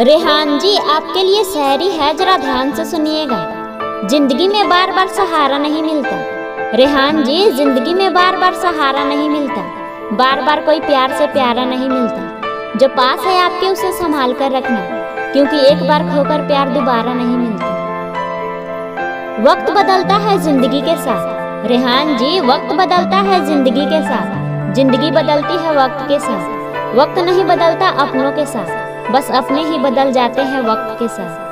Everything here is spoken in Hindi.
रेहान जी, आपके लिए शायरी है, जरा ध्यान से सुनिएगा। ज़िंदगी में बार बार सहारा नहीं मिलता। रेहान जी, ज़िंदगी में बार बार सहारा नहीं मिलता। बार बार कोई प्यार से प्यारा नहीं मिलता। जो पास है आपके, उसे संभाल कर रखना, क्योंकि एक बार खोकर प्यार दोबारा नहीं मिलता। वक्त बदलता है ज़िंदगी के साथ। रेहान जी, वक्त बदलता है ज़िंदगी के साथ। ज़िंदगी बदलती है वक्त के साथ। वक्त नहीं बदलता अपनों के साथ। बस अपने ही बदल जाते हैं वक्त के साथ।